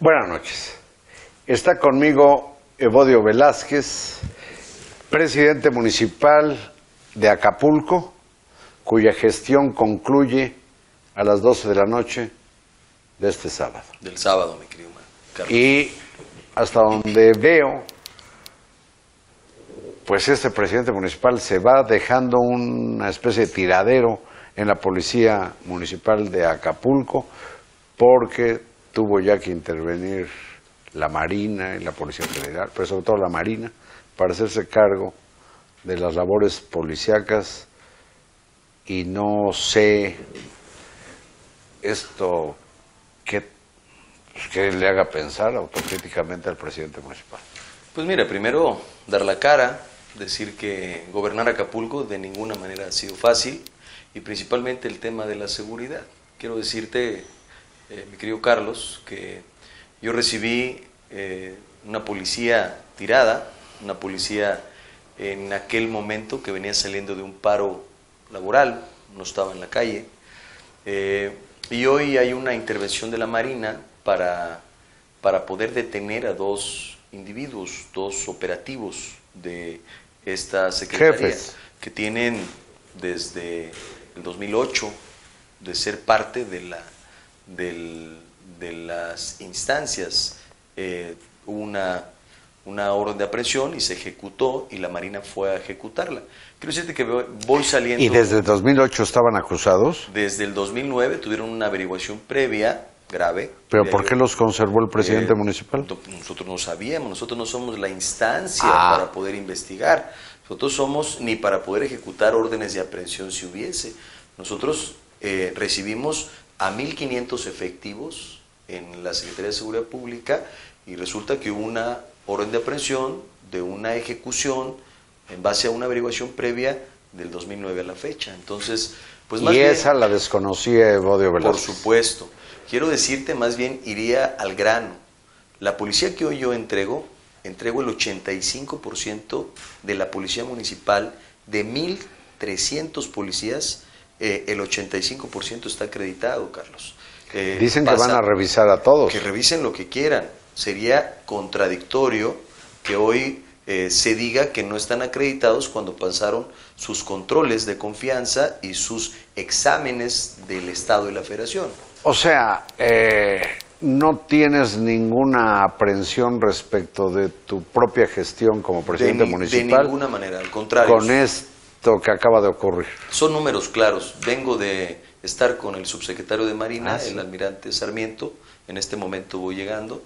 Buenas noches. Está conmigo Evodio Velázquez, presidente municipal de Acapulco, cuya gestión concluye a las 12 de la noche de este sábado. Del sábado, mi querido Carlos. Y hasta donde veo, pues este presidente municipal se va dejando una especie de tiradero en la policía municipal de Acapulco porque tuvo ya que intervenir la Marina y la Policía Federal, pero sobre todo la Marina, para hacerse cargo de las labores policíacas y no sé esto que, que le haga pensar autocríticamente al presidente municipal. Pues mira, primero dar la cara, decir que gobernar Acapulco de ninguna manera ha sido fácil y principalmente el tema de la seguridad. Quiero decirte, eh, mi querido Carlos, que yo recibí eh, una policía tirada, una policía en aquel momento que venía saliendo de un paro laboral, no estaba en la calle, eh, y hoy hay una intervención de la Marina para, para poder detener a dos individuos, dos operativos de esta secretaría, Jefes. que tienen desde el 2008 de ser parte de, la, del- de las instancias. Eh, una, una orden de aprehensión y se ejecutó y la Marina fue a ejecutarla. Quiero decirte que voy saliendo... ¿Y desde 2008 estaban acusados? Desde el 2009 tuvieron una averiguación previa grave. ¿Pero por qué los conservó el presidente eh, municipal? no- Nosotros no sabíamos, nosotros no somos la instancia Ah. para poder investigar. Nosotros somos ni para poder ejecutar órdenes de aprehensión si hubiese. Nosotros eh, recibimos a 1.500 efectivos en la Secretaría de Seguridad Pública y resulta que una orden de aprehensión de una ejecución en base a una averiguación previa del 2009 a la fecha. Entonces, pues más y bien- esa la desconocía Evodio por Velázquez. supuesto. Quiero decirte, más bien iría al grano. La policía que hoy yo entrego, entrego el 85% de la policía municipal, de 1.300 policías, eh, el 85% está acreditado, Carlos. Eh, Dicen que van a revisar a todos. que revisen lo que quieran. Sería contradictorio que hoy eh, se diga que no están acreditados cuando pasaron sus controles de confianza y sus exámenes del Estado y la Federación. O sea, eh, no tienes ninguna aprensión respecto de tu propia gestión como presidente de, ni- municipal de ninguna manera, al contrario. con esto que acaba de ocurrir. Son números claros. Vengo de estar con el subsecretario de Marina, Ah, sí. el almirante Sarmiento. En este momento voy llegando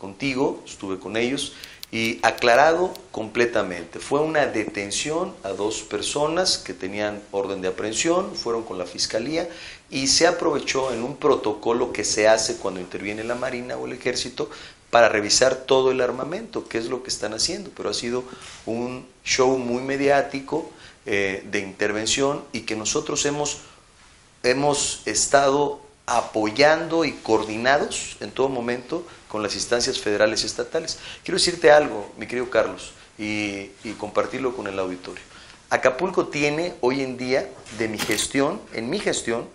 contigo, estuve con ellos y aclarado completamente. Fue una detención a dos personas que tenían orden de aprehensión, fueron con la fiscalía y se aprovechó en un protocolo que se hace cuando interviene la Marina o el Ejército para revisar todo el armamento, que es lo que están haciendo, pero ha sido un show muy mediático eh, de intervención y que nosotros hemos hemos estado apoyando y coordinados en todo momento con las instancias federales y estatales. Quiero decirte algo, mi querido Carlos, y, compartirlo con el auditorio. Acapulco tiene hoy en día, de mi gestión, en mi gestión,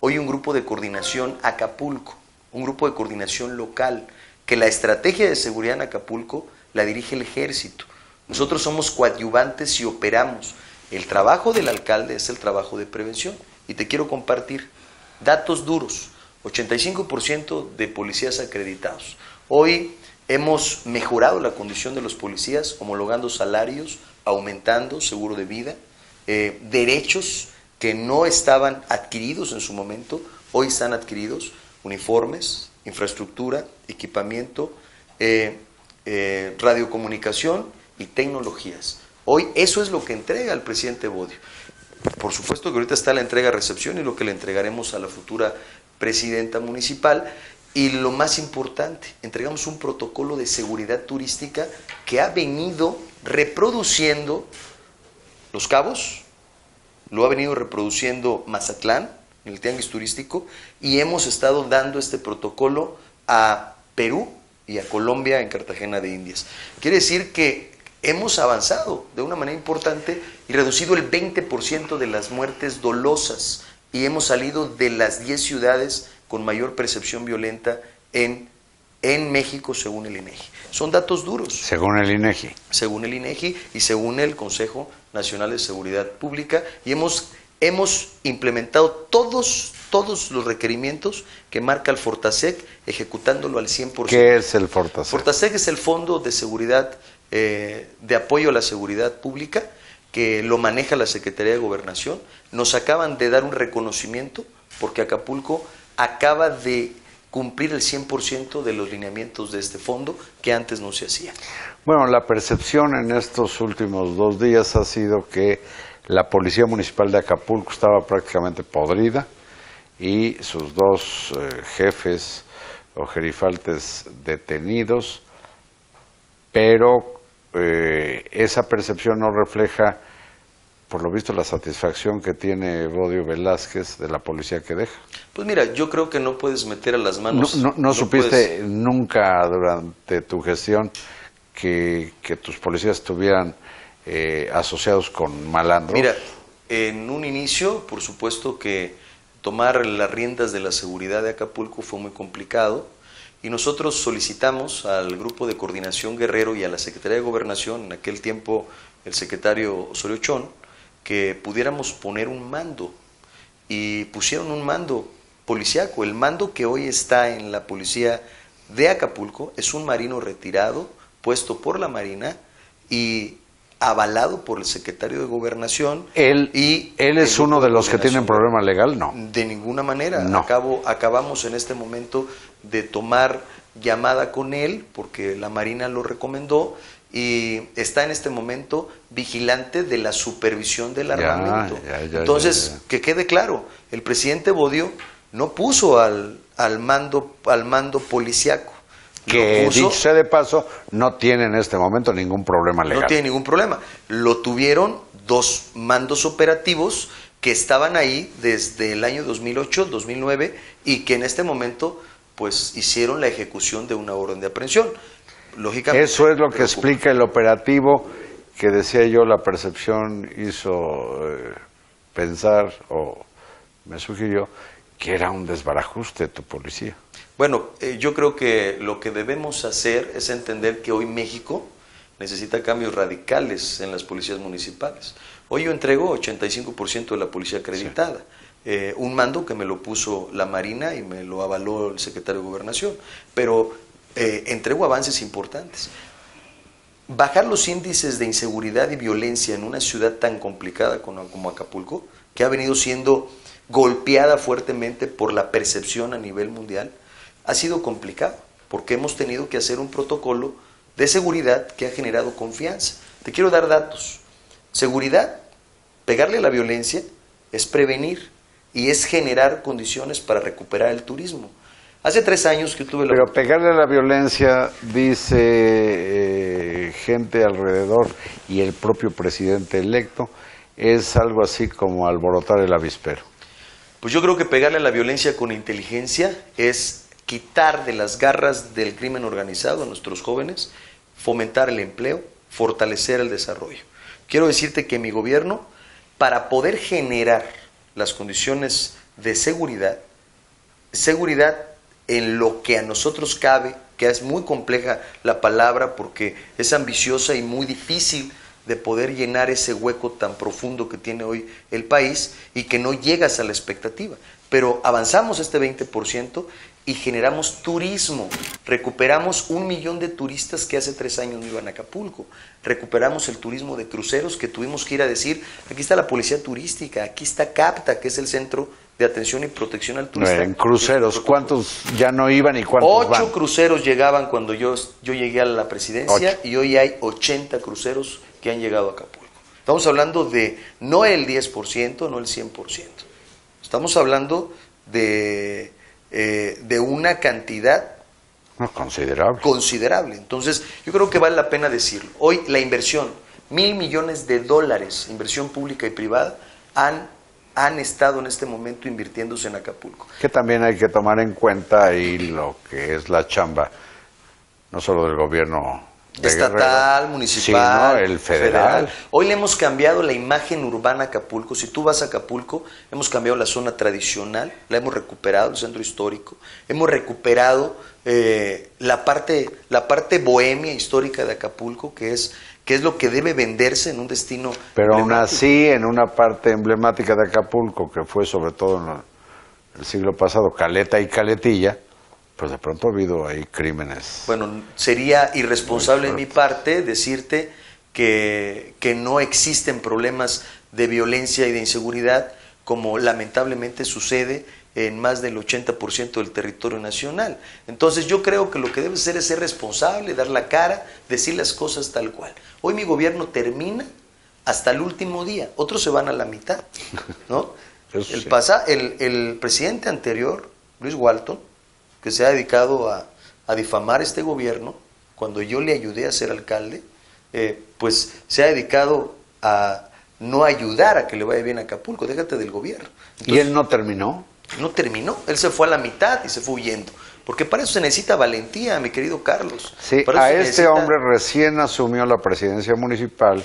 hoy un grupo de coordinación Acapulco, un grupo de coordinación local, que la estrategia de seguridad en Acapulco la dirige el ejército. Nosotros somos coadyuvantes y operamos. El trabajo del alcalde es el trabajo de prevención. Y te quiero compartir datos duros. 85% de policías acreditados. Hoy hemos mejorado la condición de los policías, homologando salarios, aumentando seguro de vida, eh, derechos que no estaban adquiridos en su momento, hoy están adquiridos, uniformes, infraestructura, equipamiento, eh, eh, radiocomunicación y tecnologías. Hoy eso es lo que entrega el presidente Bodio. Por supuesto que ahorita está la entrega-recepción y lo que le entregaremos a la futura presidenta municipal. Y lo más importante, entregamos un protocolo de seguridad turística que ha venido reproduciendo Los Cabos, lo ha venido reproduciendo Mazatlán, el tianguis turístico, y hemos estado dando este protocolo a Perú y a Colombia en Cartagena de Indias. Quiere decir que hemos avanzado de una manera importante y reducido el 20% de las muertes dolosas y hemos salido de las 10 ciudades con mayor percepción violenta en, en México según el INEGI. Son datos duros. Según el INEGI. Según el INEGI y según el Consejo Nacional de Seguridad Pública y hemos, hemos implementado todos, todos los requerimientos que marca el Fortasec ejecutándolo al 100%. ¿Qué es el Fortasec? Fortasec es el Fondo de Seguridad, eh, de Apoyo a la Seguridad Pública que lo maneja la Secretaría de Gobernación. Nos acaban de dar un reconocimiento porque Acapulco acaba de cumplir el 100% de los lineamientos de este fondo que antes no se hacía. Bueno, la percepción en estos últimos dos días ha sido que la Policía Municipal de Acapulco estaba prácticamente podrida y sus dos eh, jefes o gerifaltes detenidos, pero eh, esa percepción no refleja por lo visto, la satisfacción que tiene Bodio Velázquez de la policía que deja. Pues mira, yo creo que no puedes meter a las manos. ¿No, no, supiste nunca durante tu gestión que, tus policías estuvieran eh, asociados con malandros? Mira, en un inicio, por supuesto que tomar las riendas de la seguridad de Acapulco fue muy complicado y nosotros solicitamos al Grupo de Coordinación Guerrero y a la Secretaría de Gobernación, en aquel tiempo el secretario Osorio Chón, que pudiéramos poner un mando y pusieron un mando policiaco. El mando que hoy está en la policía de Acapulco es un marino retirado, puesto por la Marina y avalado por el secretario de Gobernación. Él, y él es uno de los que tienen problema legal, ¿no? De ninguna manera. Acabo, acabamos en este momento de tomar llamada con él, porque la Marina lo recomendó, y está en este momento vigilante de la supervisión del armamento. Entonces, que quede claro, el presidente Bodio no puso al, al mando al mando policiaco. Que dicho sea de paso, no tiene en este momento ningún problema legal. No tiene ningún problema. Lo tuvieron dos mandos operativos que estaban ahí desde el año 2008, 2009 y que en este momento pues hicieron la ejecución de una orden de aprehensión. Eso es lo que explica el operativo que decía yo, la percepción hizo eh, pensar o me sugirió que era un desbarajuste tu policía. Bueno, eh, yo creo que lo que debemos hacer es entender que hoy México necesita cambios radicales en las policías municipales. Hoy yo entrego 85% de la policía acreditada. Eh, un mando que me lo puso la Marina y me lo avaló el secretario de Gobernación. Pero eh, entrego avances importantes. Bajar los índices de inseguridad y violencia en una ciudad tan complicada como, como Acapulco, que ha venido siendo golpeada fuertemente por la percepción a nivel mundial, ha sido complicado, porque hemos tenido que hacer un protocolo de seguridad que ha generado confianza. Te quiero dar datos. Seguridad, pegarle a la violencia, es prevenir y es generar condiciones para recuperar el turismo. Hace tres años que tuve la... Pero pegarle a la violencia, dice eh, gente alrededor y el propio presidente electo, es algo así como alborotar el avispero. Pues yo creo que pegarle a la violencia con inteligencia es quitar de las garras del crimen organizado a nuestros jóvenes, fomentar el empleo, fortalecer el desarrollo. Quiero decirte que mi gobierno, para poder generar las condiciones de seguridad, seguridad en lo que a nosotros cabe, que es muy compleja la palabra porque es ambiciosa y muy difícil de poder llenar ese hueco tan profundo que tiene hoy el país y que no llegas a la expectativa. Pero avanzamos este 20% y generamos turismo. Recuperamos un millón de turistas que hace tres años no iban a Acapulco. Recuperamos el turismo de cruceros que tuvimos que ir a decir, aquí está la policía turística, aquí está CAPTA, que es el centro de atención y protección al turista. En cruceros, ¿cuántos ya no iban y cuántos Ocho cruceros llegaban cuando yo, yo llegué a la presidencia y hoy hay 80 cruceros que han llegado a Acapulco. Estamos hablando de no el 10%, no el 100%. Estamos hablando de, eh, de una cantidad considerable. considerable. Entonces, yo creo que vale la pena decirlo. Hoy la inversión, mil millones de dólares, inversión pública y privada, han han estado en este momento invirtiéndose en Acapulco. Que también hay que tomar en cuenta ahí lo que es la chamba, no solo del gobierno estatal, municipal, sino el federal. Hoy le hemos cambiado la imagen urbana a Acapulco. Si tú vas a Acapulco, hemos cambiado la zona tradicional, la hemos recuperado, el centro histórico, hemos recuperado eh, la parte, la parte bohemia histórica de Acapulco, que es que es lo que debe venderse en un destino. Pero aún así, en una parte emblemática de Acapulco, que fue sobre todo en el siglo pasado, Caleta y Caletilla, pues de pronto ha habido ahí crímenes. Bueno, sería irresponsable de mi parte decirte que, que no existen problemas de violencia y de inseguridad como lamentablemente sucede en más del 80% del territorio nacional. Entonces yo creo que lo que debe ser es ser responsable, dar la cara, decir las cosas tal cual. Hoy mi gobierno termina hasta el último día, otros se van a la mitad, ¿no? El, pasa, el, el presidente anterior, Luis Walton, que se ha dedicado a, a difamar este gobierno, cuando yo le ayudé a ser alcalde, eh, pues se ha dedicado a no ayudar a que le vaya bien a Acapulco, déjate del gobierno. ¿Y él no terminó? no terminó, él se fue a la mitad y se fue huyendo. Porque para eso se necesita valentía, mi querido Carlos. Sí, Para a este necesita- hombre recién asumió la presidencia municipal,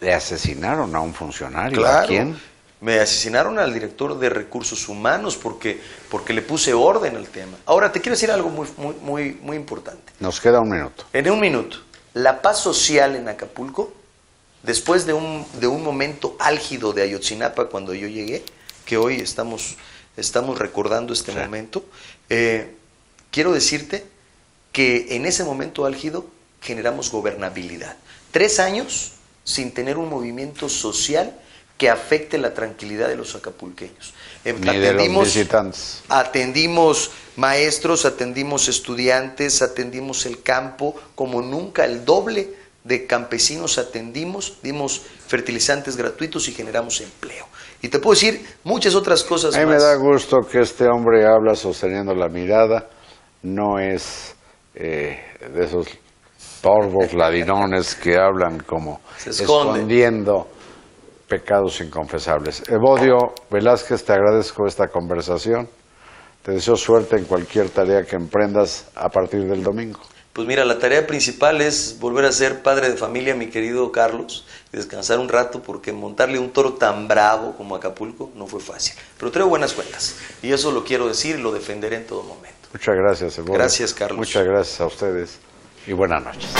le asesinaron a un funcionario. ¿A Claro. quién? Me asesinaron al director de recursos humanos porque, porque le puse orden al tema. Ahora, te quiero decir algo muy, muy, muy, muy importante. Nos queda un minuto. En un minuto, la paz social en Acapulco, después de un, de un momento álgido de Ayotzinapa cuando yo llegué, que hoy estamos, estamos recordando este Sí. momento, eh, quiero decirte que en ese momento álgido generamos gobernabilidad. Tres años sin tener un movimiento social que afecte la tranquilidad de los acapulqueños. Ni de los visitantes. Atendimos maestros, atendimos estudiantes, atendimos el campo, como nunca el doble de campesinos atendimos, dimos fertilizantes gratuitos y generamos empleo. Y te puedo decir muchas otras cosas A mí más. me da gusto que este hombre habla sosteniendo la mirada, no es eh, de esos torvos ladinones que hablan como escondiendo pecados inconfesables. Evodio Velázquez, te agradezco esta conversación. Te deseo suerte en cualquier tarea que emprendas a partir del domingo. Pues mira, la tarea principal es volver a ser padre de familia, mi querido Carlos, y descansar un rato porque montarle un toro tan bravo como Acapulco no fue fácil. Pero traigo buenas cuentas y eso lo quiero decir y lo defenderé en todo momento. Muchas gracias, Evodio. Gracias, Carlos. Muchas gracias a ustedes y buenas noches.